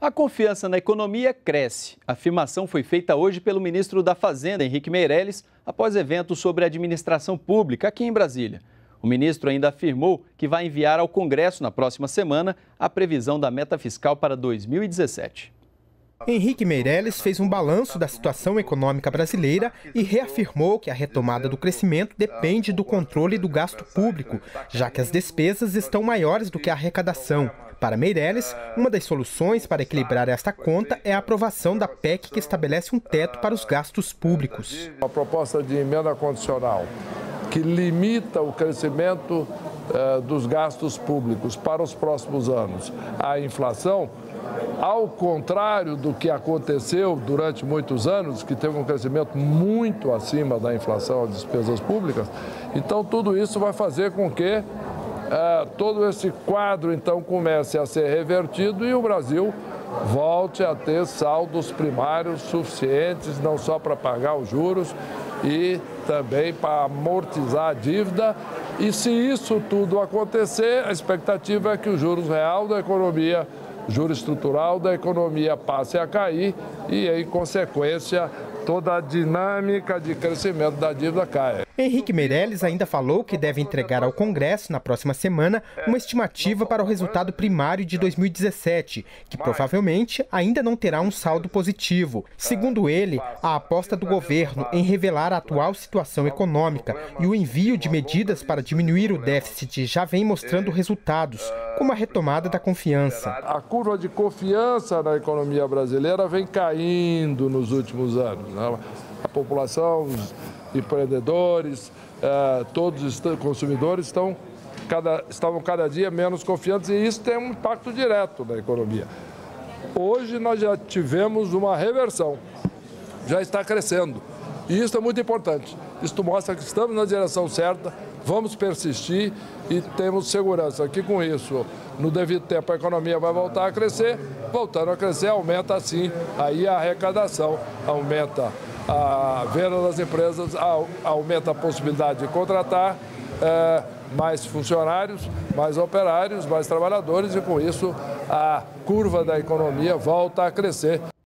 A confiança na economia cresce. A afirmação foi feita hoje pelo ministro da Fazenda, Henrique Meirelles, após evento sobre administração pública aqui em Brasília. O ministro ainda afirmou que vai enviar ao Congresso na próxima semana a previsão da meta fiscal para 2017. Henrique Meirelles fez um balanço da situação econômica brasileira e reafirmou que a retomada do crescimento depende do controle do gasto público, já que as despesas estão maiores do que a arrecadação. Para Meirelles, uma das soluções para equilibrar esta conta é a aprovação da PEC que estabelece um teto para os gastos públicos. A proposta de emenda condicional que limita o crescimento eh, dos gastos públicos para os próximos anos à inflação, ao contrário do que aconteceu durante muitos anos, que teve um crescimento muito acima da inflação das despesas públicas, então tudo isso vai fazer com que é, todo esse quadro então comece a ser revertido e o Brasil volte a ter saldos primários suficientes, não só para pagar os juros e também para amortizar a dívida. E se isso tudo acontecer, a expectativa é que o juros real da economia, juro estrutural da economia passe a cair e, em consequência, toda a dinâmica de crescimento da dívida caia. Henrique Meirelles ainda falou que deve entregar ao Congresso, na próxima semana, uma estimativa para o resultado primário de 2017, que provavelmente ainda não terá um saldo positivo. Segundo ele, a aposta do governo em revelar a atual situação econômica e o envio de medidas para diminuir o déficit já vem mostrando resultados, como a retomada da confiança. A curva de confiança na economia brasileira vem caindo nos últimos anos. Né? A população, empreendedores, eh, todos os consumidores estão cada, estavam cada dia menos confiantes e isso tem um impacto direto na economia. Hoje nós já tivemos uma reversão, já está crescendo. E isso é muito importante. Isso mostra que estamos na direção certa, vamos persistir e temos segurança que com isso, no devido tempo, a economia vai voltar a crescer. Voltando a crescer, aumenta assim aí a arrecadação, aumenta a venda das empresas, aumenta a possibilidade de contratar é, mais funcionários, mais operários, mais trabalhadores e com isso a curva da economia volta a crescer.